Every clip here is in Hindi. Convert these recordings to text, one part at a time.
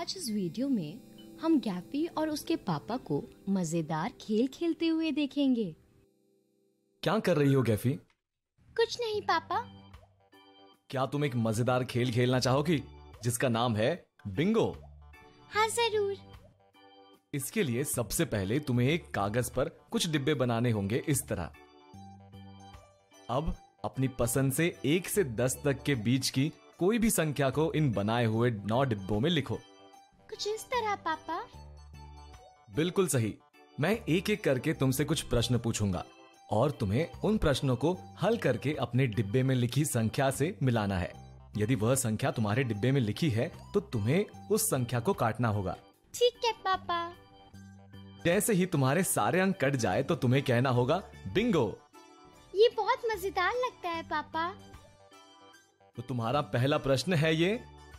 आज इस वीडियो में हम गैफी और उसके पापा को मज़ेदार खेल खेलते हुए देखेंगे। क्या कर रही हो गैफी? कुछ नहीं पापा। क्या तुम एक मज़ेदार खेल खेलना चाहोगी जिसका नाम है बिंगो? हाँ ज़रूर। इसके लिए सबसे पहले तुम्हें एक कागज़ पर कुछ डिब्बे बनाने होंगे इस तरह। अब अपनी पसंद से एक से दस तक के बीच की कोई भी संख्या को इन बनाए हुए नौ डिब्बों में लिखो। कुछ इस तरह पापा? बिल्कुल सही। मैं एक एक करके तुमसे कुछ प्रश्न पूछूँगा और तुम्हें उन प्रश्नों को हल करके अपने डिब्बे में लिखी संख्या से मिलाना है। यदि वह संख्या तुम्हारे डिब्बे में लिखी है तो तुम्हें उस संख्या को काटना होगा। ठीक है पापा। जैसे ही तुम्हारे सारे अंक कट जाए तो तुम्हें कहना होगा बिंगो! ये बहुत मज़ेदार लगता है पापा। तो तुम्हारा पहला प्रश्न है ये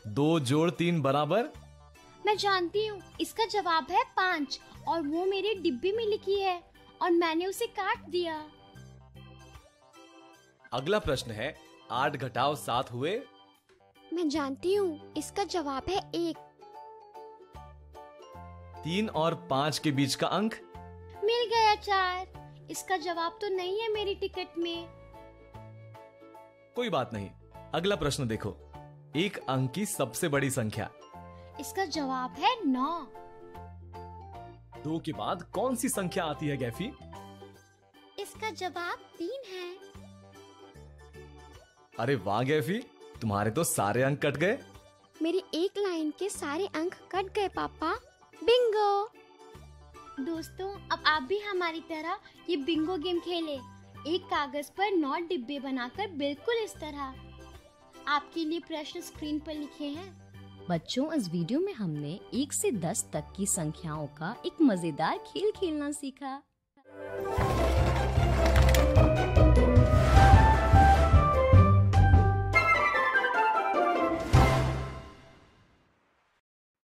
दो जोड़ तीन बराबर मैं जानती हूँ इसका जवाब है पाँच और वो मेरे डिब्बे में लिखी है और मैंने उसे काट दिया। अगला प्रश्न है आठ घटाव सात हुए। मैं जानती हूँ इसका जवाब है एक। तीन और पाँच के बीच का अंक? मिल गया चार। इसका जवाब तो नहीं है मेरी टिकट में। कोई बात नहीं अगला प्रश्न देखो। एक अंक की सबसे बड़ी संख्या। इसका जवाब है नौ। दो के बाद कौन सी संख्या आती है गैफी? इसका जवाब तीन है। अरे वाह गैफी तुम्हारे तो सारे अंक कट गए। मेरी एक लाइन के सारे अंक कट गए पापा। बिंगो। दोस्तों अब आप भी हमारी तरह ये बिंगो गेम खेले। एक कागज़ पर नौ डिब्बे बनाकर बिल्कुल इस तरह। आपके लिए प्रश्न स्क्रीन पर लिखे हैं। बच्चों, इस वीडियो में हमने एक से दस तक की संख्याओं का एक मज़ेदार खेल खेलना सीखा।